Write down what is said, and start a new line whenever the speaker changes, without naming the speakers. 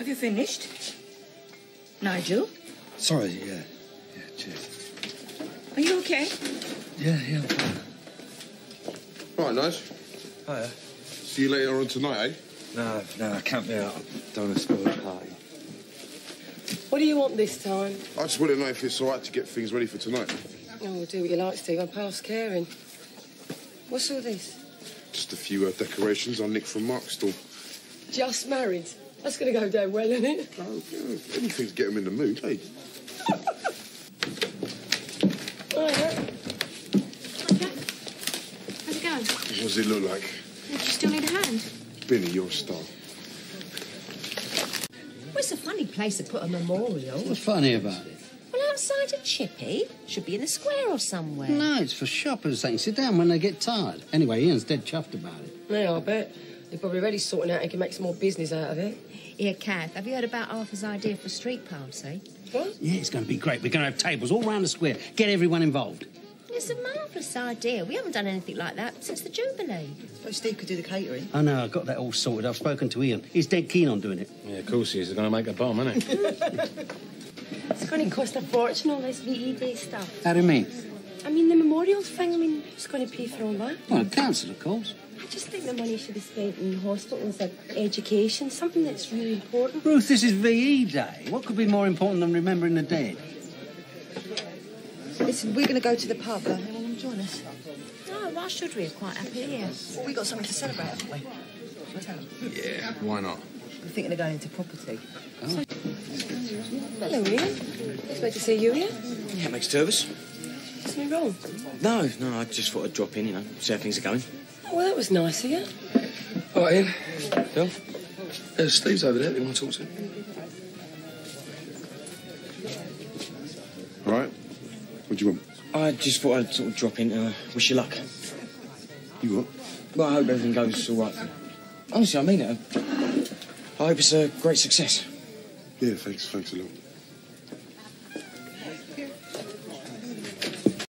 Have you finished? Nigel,
Sorry, yeah. Yeah, cheers.
are you okay?
Yeah, yeah, I'm fine.
Right, nice.
Hiya.
See you later on tonight, eh?
No, no, I can't be out. I don't want to spoil the party.
What do you want this time?
I just want to know if it's all right to get things ready for tonight.
Oh, do what you like, Steve. I'm past caring. What's all this?
Just a few uh, decorations I nicked from Mark's store.
Just married. That's going to go down well, isn't it?
Oh, yeah, anything to get him in the mood, hey?
Oh, yeah.
How's it going?
What does it look like?
Do you still need a hand?
Billy, you're a star.
Well, it's a funny place to put a memorial.
What's funny about it?
Well, outside of Chippy. Should be in the square or somewhere.
No, it's for shoppers. They can sit down when they get tired. Anyway, Ian's dead chuffed about it.
Yeah, I bet. They're probably already sorting out how to make some more business out of it.
Here, Kath, have you heard about Arthur's idea for a street party? Eh?
What?
Yeah, it's going to be great. We're going to have tables all round the square. Get everyone involved.
It's a marvellous idea. We haven't done anything like that since the Jubilee.
I Suppose Steve could do the catering.
I know, I've got that all sorted. I've spoken to Ian. He's dead keen on doing it.
Yeah, of course he is. They're going to make a bomb, isn't it?
It's going to cost a fortune, all this VE Day stuff.
How do you mean?
I mean, the memorial thing, I mean, who's going to pay for all that?
Well, the council, of course.
I just think the money should be spent in hospitals and education, something that's really important.
Ruth, this is VE Day. What could be more important than remembering the dead?
Listen, we're going to go to the pub. Uh, anyone want to join us?
Oh, why should we? We're quite happy here.
Well, we got something to celebrate, haven't we? Tell?
Yeah, why not?
We're thinking of going into property.
Hello, Ian. It's great to see you here.
Yeah, it makes two of us.
Something wrong?
No, no, I just thought I'd drop in, you know, see how things are going.
Well, that was nice of you.
All right, Ian. There's uh, Steve's over there. You want to talk to him?
All right. What do you want?
I just thought I'd sort of drop in. Uh, wish you luck.
You what?
Well, I hope everything goes all right. Honestly, I mean it. I hope it's a great success.
Yeah, thanks. Thanks a lot.